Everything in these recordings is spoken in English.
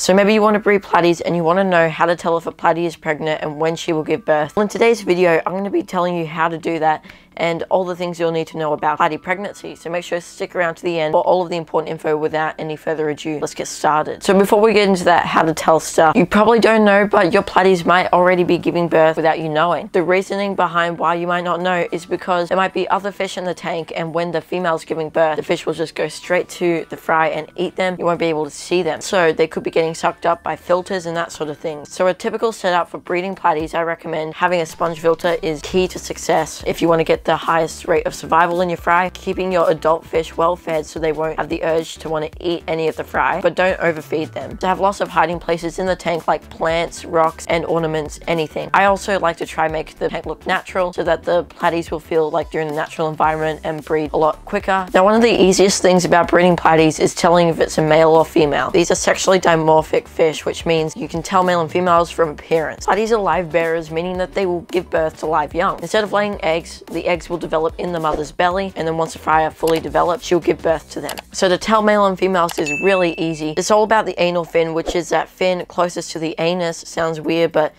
So maybe you want to breed platies and you want to know how to tell if a platy is pregnant and when she will give birth. Well, in today's video, I'm going to be telling you how to do that and all the things you'll need to know about platy pregnancy. So make sure to stick around to the end for all of the important info without any further ado. Let's get started. So before we get into that how to tell stuff, you probably don't know, but your platies might already be giving birth without you knowing. The reasoning behind why you might not know is because there might be other fish in the tank and when the female's giving birth, the fish will just go straight to the fry and eat them. You won't be able to see them. So they could be getting sucked up by filters and that sort of thing. So a typical setup for breeding platies, I recommend having a sponge filter is key to success if you want to get the highest rate of survival in your fry. Keeping your adult fish well fed so they won't have the urge to want to eat any of the fry, but don't overfeed them. To have lots of hiding places in the tank like plants, rocks, and ornaments, anything. I also like to try make the tank look natural so that the platies will feel like they're in a natural environment and breed a lot quicker. Now one of the easiest things about breeding platies is telling if it's a male or female. These are sexually dimorphic fish, which means you can tell male and females from appearance. Platies are live bearers, meaning that they will give birth to live young. Instead of laying eggs, the eggs will develop in the mother's belly, and then once the fry are fully developed, she'll give birth to them. So to tell male and females is really easy. It's all about the anal fin, which is that fin closest to the anus. Sounds weird, but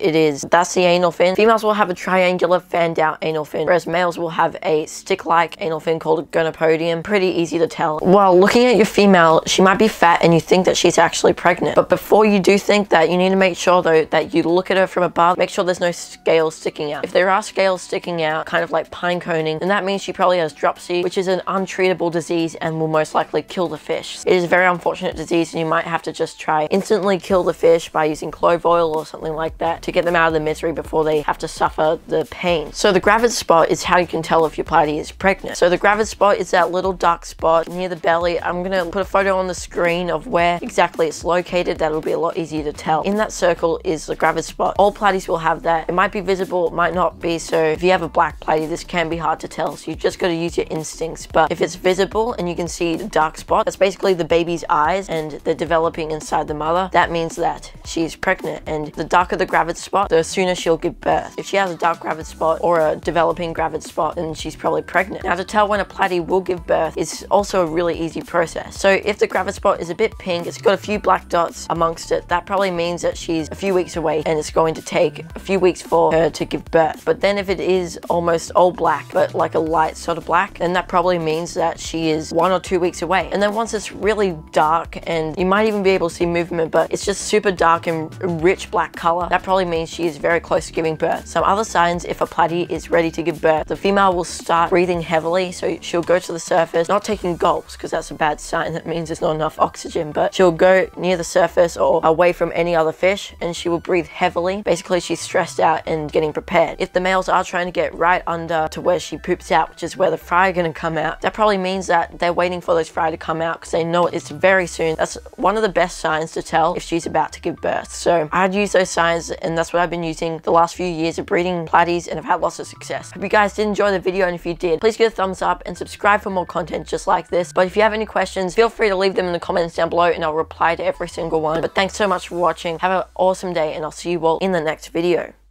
it is. That's the anal fin. Females will have a triangular fanned out anal fin, whereas males will have a stick-like anal fin called a gonopodium. Pretty easy to tell. While looking at your female, she might be fat and you think that she's actually pregnant. But before you do think that, you need to make sure though that you look at her from above, make sure there's no scales sticking out. If there are scales sticking out, kind of like pine coning, then that means she probably has dropsy, which is an untreatable disease and will most likely kill the fish. It is a very unfortunate disease and you might have to just try instantly kill the fish by using clove oil or something like that to get them out of the misery before they have to suffer the pain. So the gravid spot is how you can tell if your platy is pregnant. So the gravid spot is that little dark spot near the belly. I'm gonna put a photo on the screen of where exactly it's located. That'll be a lot easier to tell. In that circle is the gravid spot. All platies will have that. It might be visible, it might not be. So if you have a black platy, this can be hard to tell. So you just gotta use your instincts. But if it's visible and you can see the dark spot, that's basically the baby's eyes and they're developing inside the mother. That means that she's pregnant. And the darker the gravid spot, the sooner she'll give birth. If she has a dark gravid spot or a developing gravid spot, then she's probably pregnant. Now to tell when a platy will give birth is also a really easy process. So if the gravid spot is a bit pink, it's got a few black dots amongst it, that probably means that she's a few weeks away and it's going to take a few weeks for her to give birth. But then if it is almost all black, but like a light sort of black, then that probably means that she is one or two weeks away. And then once it's really dark and you might even be able to see movement, but it's just super dark and rich black color, that probably means she is very close to giving birth. Some other signs if a platy is ready to give birth, the female will start breathing heavily, so she'll go to the surface, not taking gulps, because that's a bad sign. That means there's not enough oxygen, but she'll go near the surface or away from any other fish, and she will breathe heavily. Basically, she's stressed out and getting prepared. If the males are trying to get right under to where she poops out, which is where the fry are going to come out, that probably means that they're waiting for those fry to come out because they know it's very soon. That's one of the best signs to tell if she's about to give birth. So I'd use those signs, and that's what I've been using the last few years of breeding platies and I've had lots of success. Hope you guys did enjoy the video and if you did, please give a thumbs up and subscribe for more content just like this. But if you have any questions, feel free to leave them in the comments down below and I'll reply to every single one. But thanks so much for watching. Have an awesome day and I'll see you all in the next video.